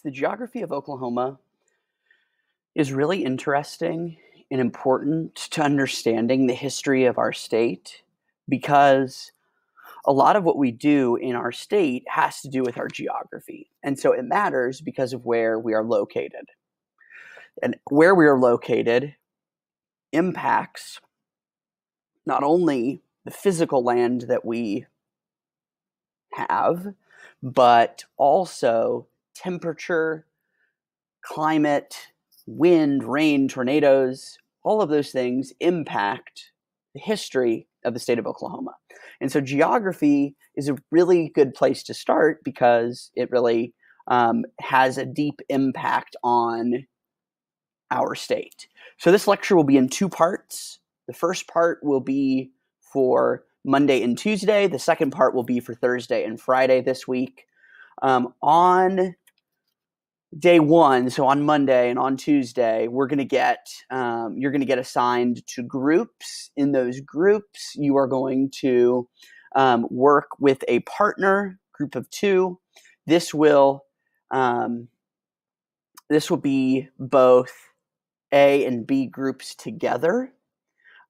So the geography of Oklahoma is really interesting and important to understanding the history of our state because a lot of what we do in our state has to do with our geography. And so it matters because of where we are located. And where we are located impacts not only the physical land that we have, but also temperature, climate, wind, rain, tornadoes, all of those things impact the history of the state of Oklahoma. And so geography is a really good place to start because it really um, has a deep impact on our state. So this lecture will be in two parts. The first part will be for Monday and Tuesday. The second part will be for Thursday and Friday this week. Um, on day one, so on Monday and on Tuesday, we're going to get, um, you're going to get assigned to groups. In those groups, you are going to um, work with a partner, group of two. This will, um, this will be both A and B groups together.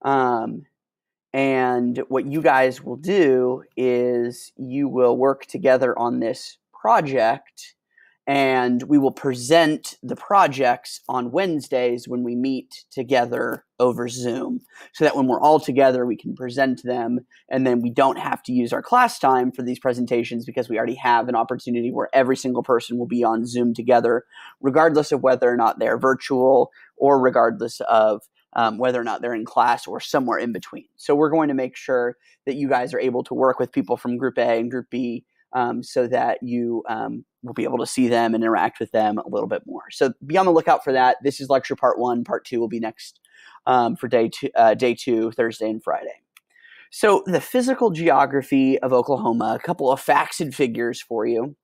Um, and what you guys will do is you will work together on this project and we will present the projects on Wednesdays when we meet together over Zoom so that when we're all together we can present them and then we don't have to use our class time for these presentations because we already have an opportunity where every single person will be on Zoom together regardless of whether or not they're virtual or regardless of um, whether or not they're in class or somewhere in between. So we're going to make sure that you guys are able to work with people from Group A and Group B um, so that you um, will be able to see them and interact with them a little bit more. So be on the lookout for that. This is lecture part one. Part two will be next um, for day two, uh, day two, Thursday and Friday. So the physical geography of Oklahoma, a couple of facts and figures for you.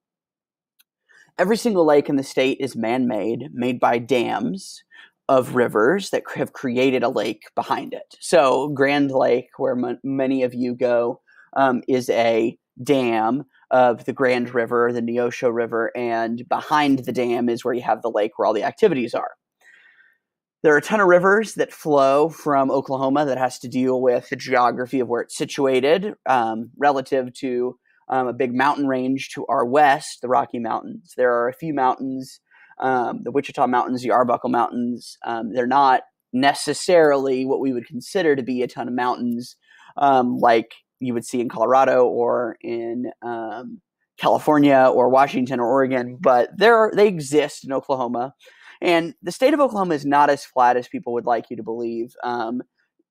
Every single lake in the state is man-made, made by dams of rivers that have created a lake behind it. So Grand Lake, where m- many of you go, um, is a dam of the Grand River, the Neosho River, and behind the dam is where you have the lake where all the activities are. There are a ton of rivers that flow from Oklahoma that has to deal with the geography of where it's situated um, relative to um, a big mountain range to our west, the Rocky Mountains. There are a few mountains, um, the Wichita Mountains, the Arbuckle Mountains. Um, they're not necessarily what we would consider to be a ton of mountains um, like you would see in Colorado or in um, California or Washington or Oregon, but there they exist in Oklahoma. And the state of Oklahoma is not as flat as people would like you to believe. Um,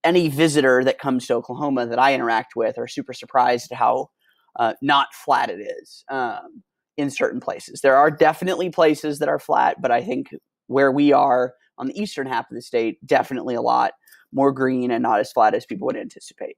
any visitor that comes to Oklahoma that I interact with are super surprised at how uh, not flat it is um, in certain places. There are definitely places that are flat, but I think where we are on the eastern half of the state, definitely a lot more green and not as flat as people would anticipate.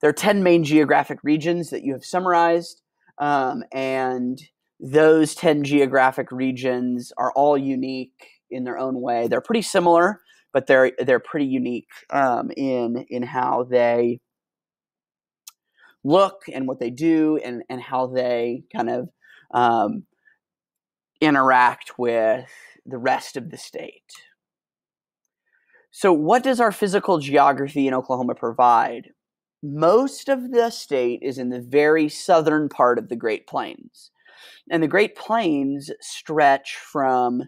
There are 10 main geographic regions that you have summarized, um, and those 10 geographic regions are all unique in their own way. They're pretty similar, but they're they're pretty unique um, in in how they look and what they do and and how they kind of um, interact with the rest of the state. So, what does our physical geography in Oklahoma provide? Most of the state is in the very southern part of the Great Plains. And the Great Plains stretch from,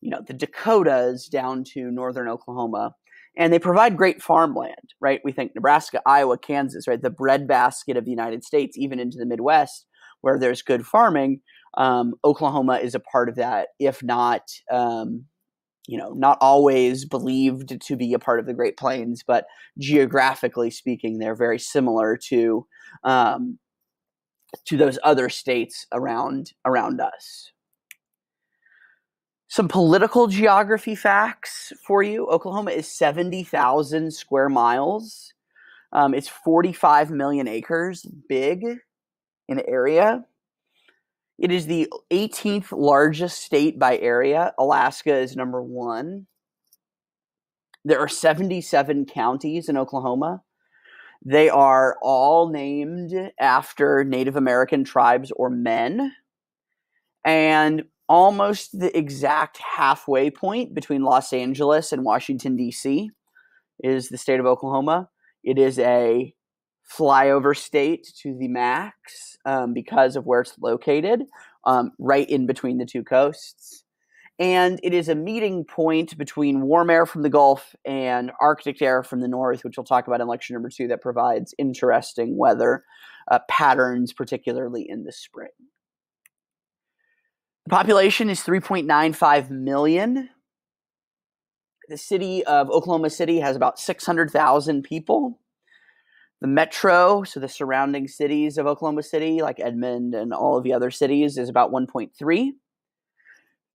you know, the Dakotas down to northern Oklahoma. And they provide great farmland, right? We think Nebraska, Iowa, Kansas, right? The breadbasket of the United States, even into the Midwest, where there's good farming. Um, Oklahoma is a part of that, if not um, you know, not always believed to be a part of the Great Plains, but geographically speaking, they're very similar to um, to those other states around around us. Some political geography facts for you: Oklahoma is seventy thousand square miles. Um, it's forty-five million acres big in area. It is the 18th largest state by area. Alaska is number one. There are 77 counties in Oklahoma. They are all named after Native American tribes or men. And almost the exact halfway point between Los Angeles and Washington, D.C., is the state of Oklahoma. It is a flyover state to the max um, because of where it's located, um, right in between the two coasts. And it is a meeting point between warm air from the Gulf and Arctic air from the north, which we'll talk about in lecture number two, that provides interesting weather uh, patterns, particularly in the spring. The population is 3.95 million. The city of Oklahoma City has about 600,000 people. The metro, so the surrounding cities of Oklahoma City, like Edmond and all of the other cities, is about 1.3.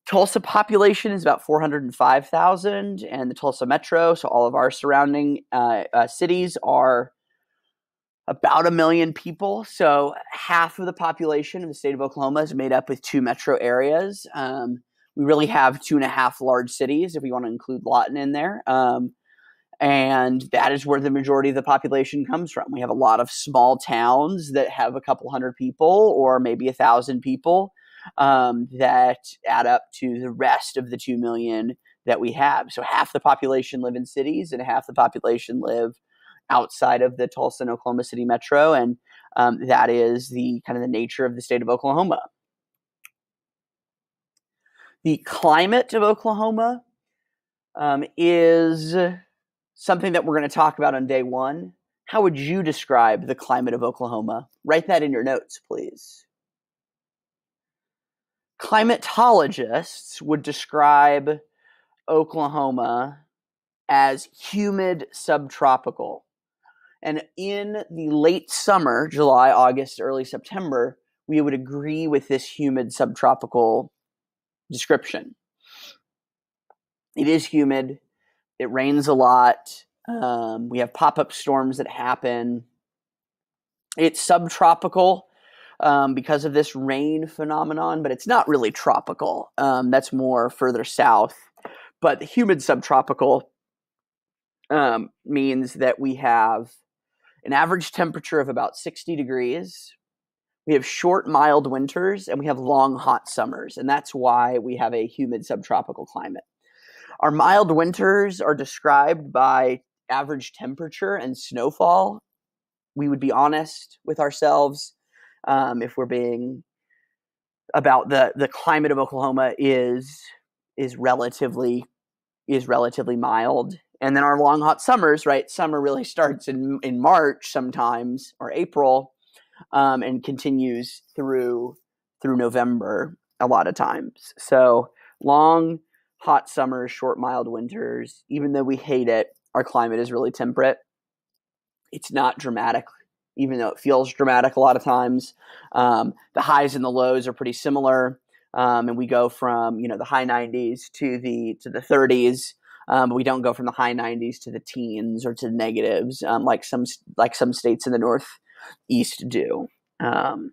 Tulsa population is about 405,000, and the Tulsa metro, so all of our surrounding uh, uh, cities, are about a million people. So half of the population of the state of Oklahoma is made up with two metro areas. Um, we really have two and a half large cities if we want to include Lawton in there. Um, and that is where the majority of the population comes from. We have a lot of small towns that have a couple hundred people or maybe a thousand people um, that add up to the rest of the 2 million that we have. So half the population live in cities and half the population live outside of the Tulsa and Oklahoma City metro. And um, that is the kind of the nature of the state of Oklahoma. The climate of Oklahoma um, is something that we're going to talk about on day one. How would you describe the climate of Oklahoma? Write that in your notes, please. Climatologists would describe Oklahoma as humid subtropical. And in the late summer, July, August, early September, we would agree with this humid subtropical description. It is humid. It rains a lot. Um, we have pop up storms that happen. It's subtropical um, because of this rain phenomenon, but it's not really tropical. Um, that's more further south. But humid subtropical um, means that we have an average temperature of about 60 degrees. We have short, mild winters, and we have long, hot summers. And that's why we have a humid subtropical climate. Our mild winters are described by average temperature and snowfall. We would be honest with ourselves um, if we're being about the the climate of Oklahoma is is relatively is relatively mild. And then our long hot summers, right? Summer really starts in in March sometimes or April, um, and continues through through November a lot of times. So long hot summers, short, mild winters. Even though we hate it, our climate is really temperate. It's not dramatic, even though it feels dramatic a lot of times. Um, the highs and the lows are pretty similar, um, and we go from you know the high 90s to the to the 30s. Um, but we don't go from the high 90s to the teens or to negatives um, like some like some states in the northeast do. Um,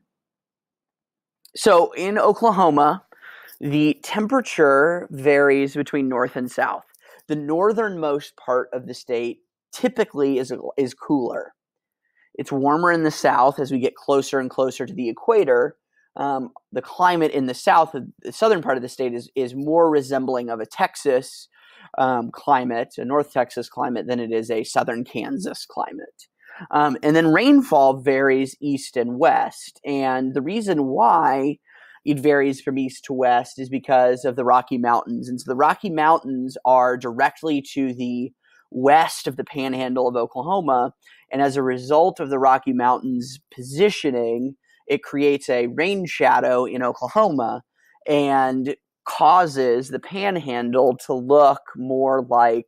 so in Oklahoma, the temperature varies between north and south. The northernmost part of the state typically is, is cooler. It's warmer in the south as we get closer and closer to the equator. Um, the climate in the south, the southern part of the state, is, is more resembling of a Texas um, climate, a North Texas climate, than it is a southern Kansas climate. Um, and then rainfall varies east and west. And the reason why it varies from east to west is because of the Rocky Mountains. And so the Rocky Mountains are directly to the west of the panhandle of Oklahoma. And as a result of the Rocky Mountains positioning, it creates a rain shadow in Oklahoma and causes the panhandle to look more like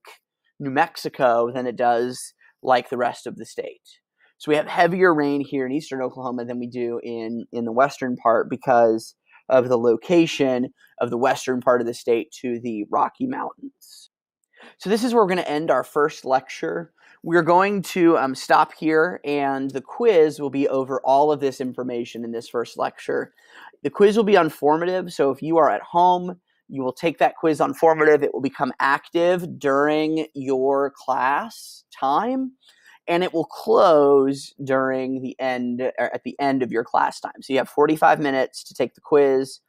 New Mexico than it does like the rest of the state. So we have heavier rain here in eastern Oklahoma than we do in in the western part because of the location of the western part of the state to the Rocky Mountains. So, this is where we're going to end our first lecture. We're going to um, stop here, and the quiz will be over all of this information in this first lecture. The quiz will be on formative, so if you are at home, you will take that quiz on formative. It will become active during your class time and it will close during the end or at the end of your class time. So you have 45 minutes to take the quiz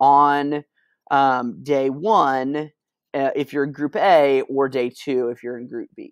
on um, day one uh, if you're in Group A, or day two if you're in Group B.